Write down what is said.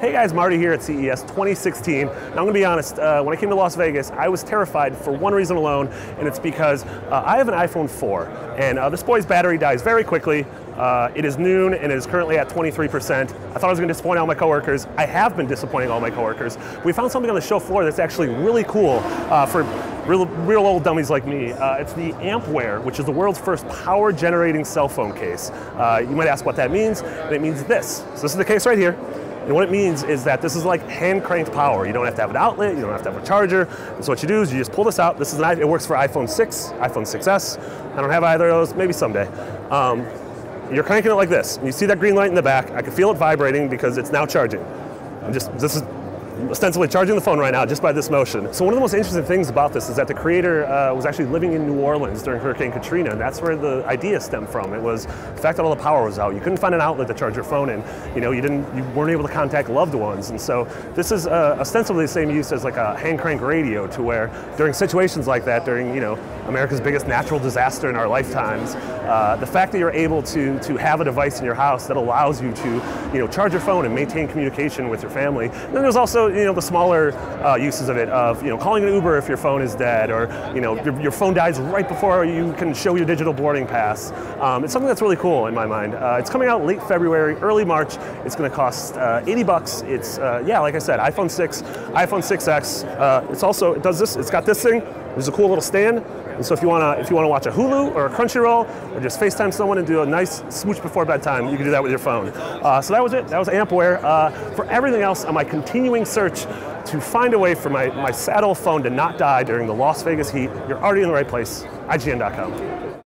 Hey guys, Marty here at CES 2016. Now I'm gonna be honest, uh, when I came to Las Vegas, I was terrified for one reason alone, and it's because uh, I have an iPhone 4, and uh, this boy's battery dies very quickly. Uh, it is noon and it is currently at 23%. I thought I was to disappoint all my coworkers. I have been disappointing all my coworkers. We found something on the show floor that's actually really cool uh, for real, real old dummies like me. Uh, it's the Ampware, which is the world's first power generating cell phone case. Uh, you might ask what that means, and it means this. So this is the case right here. And what it means is that this is like hand cranked power. You don't have to have an outlet, you don't have to have a charger. And so what you do is you just pull this out. This is an, it works for iPhone 6, iPhone 6S. I don't have either of those, maybe someday. Um, you're cranking it like this. You see that green light in the back. I can feel it vibrating because it's now charging. I'm just, this is ostensibly charging the phone right now just by this motion. So one of the most interesting things about this is that the creator uh, was actually living in New Orleans during Hurricane Katrina, and that's where the idea stemmed from. It was the fact that all the power was out. You couldn't find an outlet to charge your phone in. You know, you didn't, you weren't able to contact loved ones, and so this is uh, ostensibly the same use as like a hand crank radio, to where during situations like that, during you know America's biggest natural disaster in our lifetimes, uh, the fact that you're able to to have a device in your house that allows you to you know charge your phone and maintain communication with your family. And then there's also you know the smaller uh, uses of it of you know calling an Uber if your phone is dead or you know your, your phone dies right before you can show your digital boarding pass. Um, it's something that's really cool in my mind. Uh, it's coming out late February, early March. It's going to cost uh, 80 bucks. It's uh, yeah, like I said, iPhone 6, iPhone 6S. Uh, it's also it does this. It's got this thing. There's a cool little stand. And so if you wanna if you wanna watch a Hulu or a Crunchyroll or just FaceTime someone and do a nice smooch before bedtime, you can do that with your phone. Uh, so that was it. That was Ampware. Uh, for everything else on my continuing search to find a way for my, my saddle phone to not die during the Las Vegas heat, you're already in the right place. IGN.com.